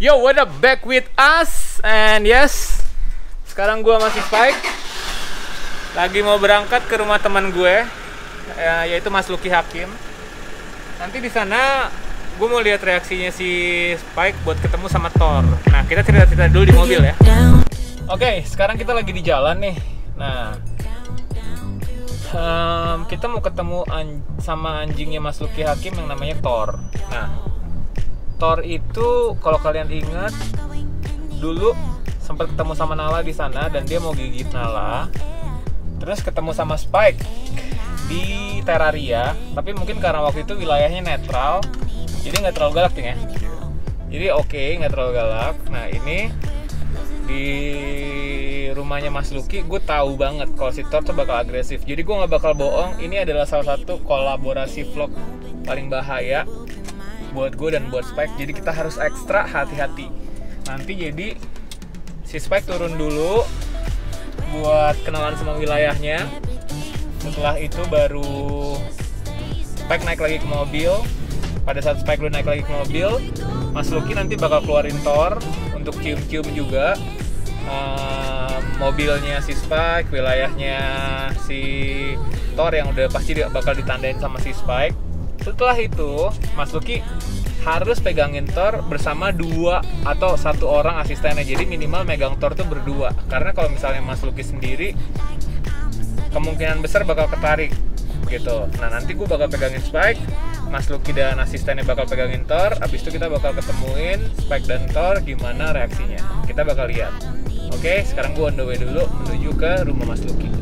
Yo, what up? Back with us and yes, sekarang gua masih Spike. Lagi mau berangkat ke rumah teman gue, ya, yaitu Mas Luki Hakim. Nanti di sana gue mau lihat reaksinya si Spike buat ketemu sama Thor. Nah, kita cerita-cerita dulu di mobil ya. Oke, sekarang kita lagi di jalan nih. Nah, em, kita mau ketemu an- sama anjingnya Mas Luki Hakim yang namanya Thor. Nah, Thor itu kalau kalian ingat dulu sempat ketemu sama Nala di sana dan dia mau gigit Nala. Terus ketemu sama Spike di Terraria, tapi mungkin karena waktu itu wilayahnya netral, jadi nggak terlalu galak ya. Jadi oke, nggak terlalu galak. Nah ini di rumahnya Mas Luki, gue tahu banget kalau si Thor tuh bakal agresif. Jadi gue nggak bakal bohong. Ini adalah salah satu kolaborasi vlog paling bahaya buat gue dan buat Spike. Jadi kita harus ekstra hati-hati. Nanti jadi si Spike turun dulu buat kenalan sama wilayahnya. Setelah itu baru Spike naik lagi ke mobil. Pada saat Spike udah naik lagi ke mobil, Mas Lucky nanti bakal keluarin Thor untuk cium-cium juga. Ehm, mobilnya si Spike, wilayahnya si Thor yang udah pasti bakal ditandain sama si Spike. Setelah itu, Mas Lucky harus pegangin Thor bersama dua atau satu orang asistennya. Jadi minimal megang Thor tuh berdua. Karena kalau misalnya Mas Lucky sendiri, kemungkinan besar bakal ketarik gitu. Nah nanti gue bakal pegangin Spike, Mas Lucky dan asistennya bakal pegangin Thor. Abis itu kita bakal ketemuin Spike dan Thor gimana reaksinya. Kita bakal lihat. Oke, sekarang gue on the way dulu menuju ke rumah Mas Lucky.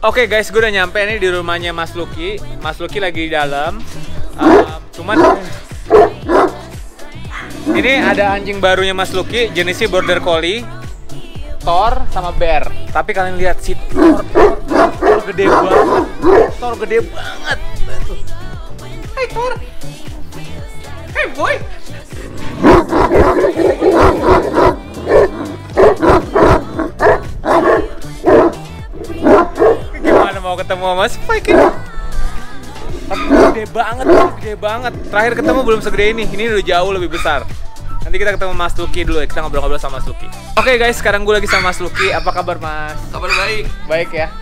Oke guys, gue udah nyampe nih di rumahnya Mas Lucky. Mas Lucky lagi di dalam. Um, cuman ini ada anjing barunya Mas Lucky, jenisnya Border Collie, Thor sama Bear. Tapi kalian lihat si Thor, Thor, Thor, gede banget, Thor gede banget. Hai Thor, hey boy. Gimana mau ketemu sama Spike ini? Tapi gede banget, gede banget. Terakhir ketemu belum segede ini. Ini udah jauh lebih besar. Nanti kita ketemu Mas Lucky dulu ya. Kita ngobrol-ngobrol sama Mas Lucky. Oke guys, sekarang gue lagi sama Mas Lucky. Apa kabar Mas? Kabar baik. Baik ya.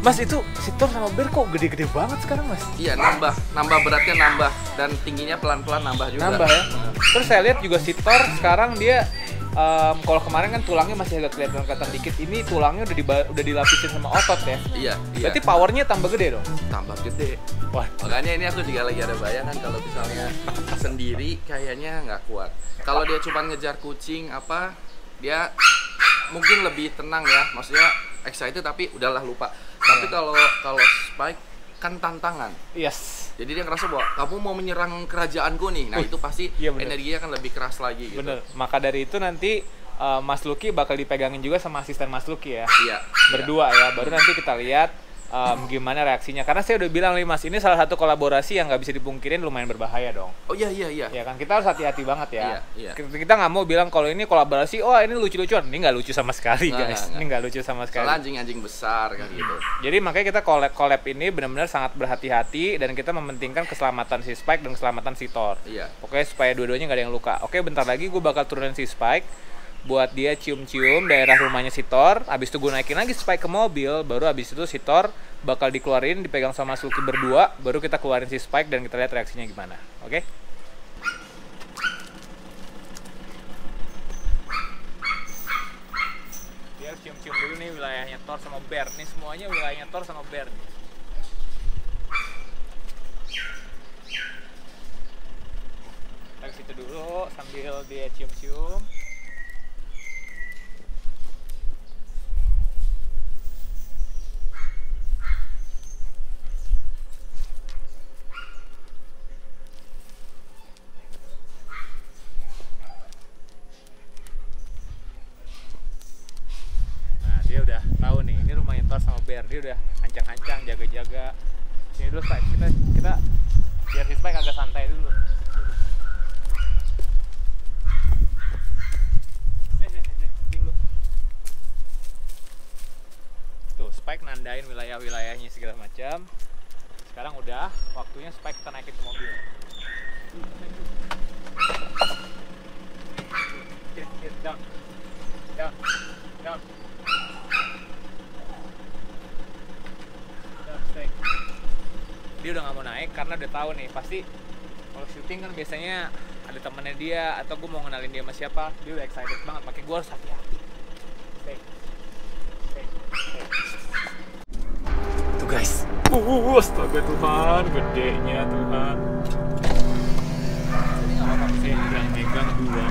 Mas itu si Thor sama Bear kok gede-gede banget sekarang Mas? Iya nambah, nambah beratnya nambah dan tingginya pelan-pelan nambah juga. Nambah ya. Terus saya lihat juga si Thor sekarang dia em, kalau kemarin kan tulangnya masih agak kelihatan kelihatan dikit. Ini tulangnya udah diba- udah dilapisin sama otot ya. Iya, iya. Berarti powernya tambah gede dong. tambah gede. Wah, Makanya ini aku juga lagi ada bayangan kalau misalnya sendiri kayaknya nggak kuat. Kalau dia cuma ngejar kucing apa, dia mungkin lebih tenang ya. Maksudnya excited tapi udahlah lupa. Tapi Iya. kalau kalau Spike kan tantangan. yes. Jadi dia ngerasa bahwa kamu mau menyerang kerajaanku nih. Nah, itu pasti iya bener. energinya akan lebih keras lagi gitu. Bener. Maka dari itu nanti uh, Mas Lucky bakal dipegangin juga sama asisten Mas Lucky ya. Iya. Berdua ya. Baru nanti kita lihat um, gimana reaksinya. Karena saya udah bilang nih Mas, ini salah satu kolaborasi yang nggak bisa dipungkirin lumayan berbahaya dong. Oh iya iya iya. Ya kan kita harus hati-hati banget ya. Iya, iya. Kita, nggak mau bilang kalau ini kolaborasi, oh ini lucu-lucuan. Ini nggak lucu sama sekali Nggak, guys. nggak, Ini nggak lucu sama sekali. Anjing-anjing besar kan gitu. Jadi makanya kita collab collab ini benar-benar sangat berhati-hati dan kita mementingkan keselamatan si Spike dan keselamatan si Thor. Iya. Pokoknya supaya dua-duanya nggak ada yang luka. Oke, bentar lagi gue bakal turunin si Spike buat dia cium-cium daerah rumahnya si Thor. Abis itu gue naikin lagi Spike ke mobil, baru abis itu si Thor bakal dikeluarin, dipegang sama Suki berdua, baru kita keluarin si Spike dan kita lihat reaksinya gimana. Oke? Dia harus cium-cium dulu nih wilayahnya Thor sama Bear. Nih semuanya wilayahnya Thor sama Bear. nih. Ke situ dulu sambil dia cium-cium. motor sama BRD udah ancang-ancang jaga-jaga sini dulu Spike kita kita biar si Spike agak santai dulu tuh Spike nandain wilayah-wilayahnya segala macam sekarang udah waktunya Spike kita naikin ke mobil Get, get down. Down. Down. Dia udah nggak mau naik karena udah tahu nih pasti kalau syuting kan biasanya ada temennya dia atau gue mau kenalin dia sama siapa dia udah excited banget makanya gue harus hati-hati. Stay tuh guys. Uh astaga Tuhan gedenya Tuhan. Ini nggak apa-apa. yang megang dua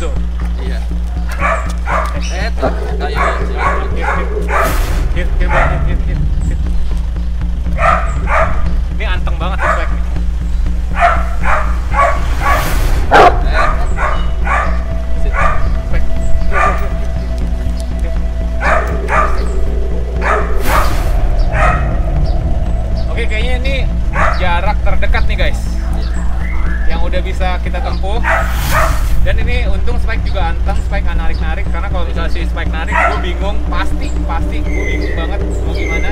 itu iya. Eh kayak iya, iya, iya. ini anteng banget sih swag Oke, kayaknya ini jarak terdekat nih guys dan ini untung spike juga anteng spike nggak narik narik karena kalau misalnya si spike narik gue bingung pasti pasti gue bingung banget mau gimana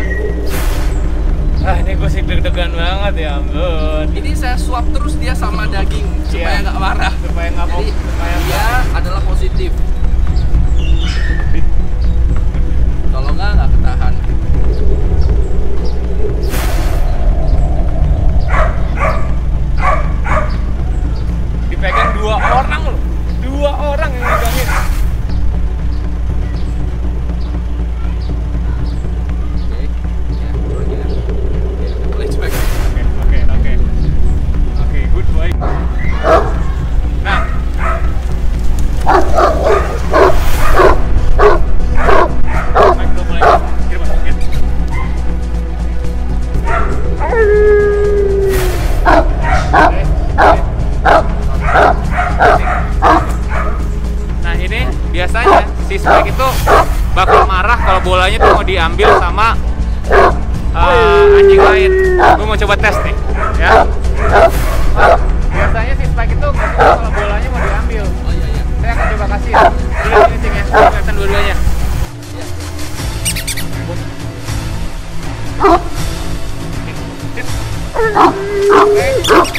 ah ini gue sih deg-degan banget ya ampun Ini saya swap terus dia sama daging supaya Iya. nggak marah. supaya nggak mau supaya dia adalah positif. Kalau nggak nggak ketahan. Si Spike itu bakal marah kalau bolanya tuh mau diambil sama eh, anjing lain. Gue mau coba tes nih, ya. Biasanya si Spike itu nggak suka kalau bolanya mau diambil. Oh iya iya. Saya akan coba kasih ya. Ini ini ya, kelihatan dua-duanya. Oke.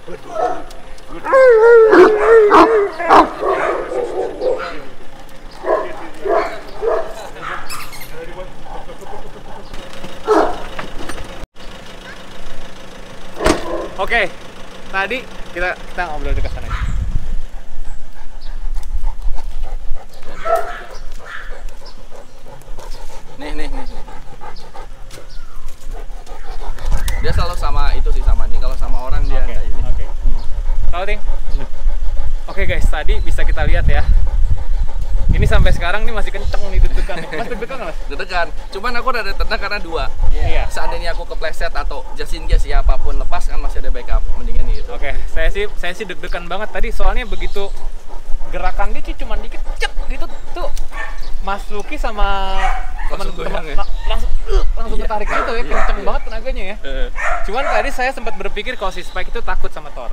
Oke, tadi kita kita ngobrol dekat sana. Nih nih nih. Dia selalu sama itu sih sama nih. Kalau sama orang dia Oke, kayak ini. oke. Tahu, Ting? Oke guys, tadi bisa kita lihat ya. Ini sampai sekarang nih masih kenceng nih deg-degan. Mas deg-degan nggak, Mas? Deg-degan. Cuman aku udah ada tenang karena dua. Iya. Seandainya aku kepleset atau just in case ya apa pun lepas kan masih ada backup. Mendingan gitu. Oke, saya sih saya sih deg-degan banget tadi soalnya begitu gerakan dia sih cuma dikit cek gitu tuh Mas Luki sama Langsung teman-teman goyang ya? la- langsung uh, langsung ketarik gitu ya Iya, kenceng iya. banget tenaganya ya. Cuman tadi saya sempat berpikir kalau si Spike itu takut sama Thor.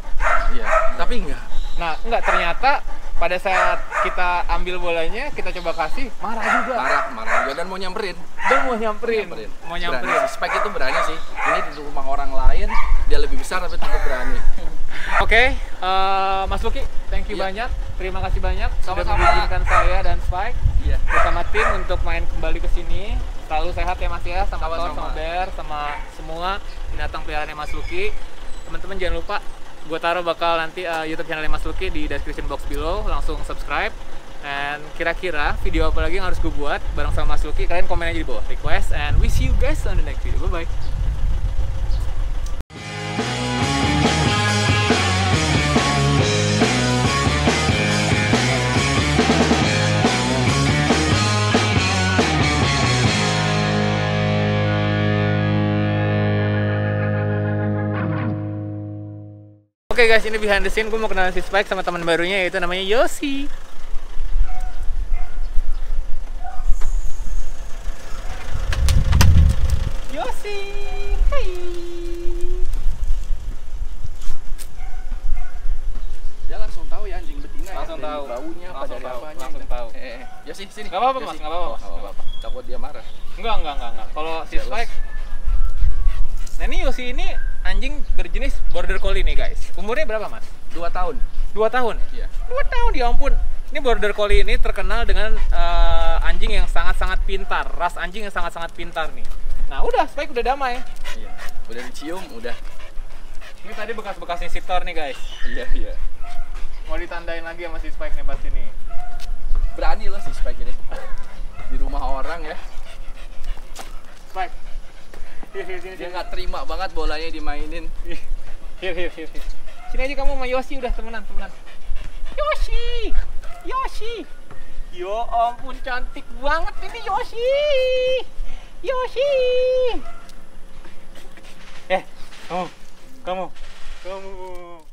Iya. Tapi enggak. Nah, enggak ternyata pada saat kita ambil bolanya, kita coba kasih, marah juga. Marah, marah juga dan mau nyamperin. Dia mau nyamperin, Nyamperin. mau Berani nyamperin. sih. Spike itu berani sih. Ini di rumah orang lain dia lebih besar tapi tetap berani. Oke, eh, Mas Luki, thank you Iya. banyak. Terima kasih banyak sudah Sama-sama. mengizinkan saya dan Spike Iya. bersama tim untuk main kembali ke sini. Selalu sehat ya Mas ya, sama Sama-sama. sama Bear, sama semua binatang peliharaannya Mas Luki. Teman-teman jangan lupa, gue taruh bakal nanti eh, YouTube channelnya Mas Luki di description box below. Langsung subscribe. And kira-kira video apa lagi yang harus gue buat bareng sama Mas Luki, kalian komen aja di bawah request. And we see you guys on the next video. Bye bye. Oke guys, ini behind the scene gue mau kenalin si Spike sama teman barunya yaitu namanya Yosi. Yosi, hai. Dia langsung tahu ya anjing betina Langsung ya. tahu. Baunya apa Langsung dari tahu, apanya. langsung tahu. Eh, eh. Ya sih, sini. Nggak apa-apa, Ya Mas, nggak apa-apa, Oh, Mas, nggak apa-apa. Takut dia marah. Enggak, enggak, enggak, enggak. Kalau si. Spike Nah ini Yosi ini anjing berjenis border collie nih guys. Umurnya berapa mas? Dua tahun. Dua tahun. Iya. Dua tahun ya ampun. Ini border collie ini terkenal dengan eh, anjing yang sangat-sangat pintar, ras anjing yang sangat-sangat pintar nih. Nah udah, Spike udah damai. Iya. Udah dicium, udah. Ini tadi bekas-bekasnya si Thor nih guys. Iya, iya. Mau ditandain lagi sama si Spike nih pasti nih. Berani loh si Spike ini. Di rumah orang ya. Spike. Here, here, sini, Dia nggak terima banget bolanya dimainin. Here, here, here, here. Sini aja kamu sama Yoshi udah temenan, temenan. Yoshi! Yoshi! Ya ampun cantik banget ini Yoshi! Yoshi! Eh, kamu, kamu, kamu.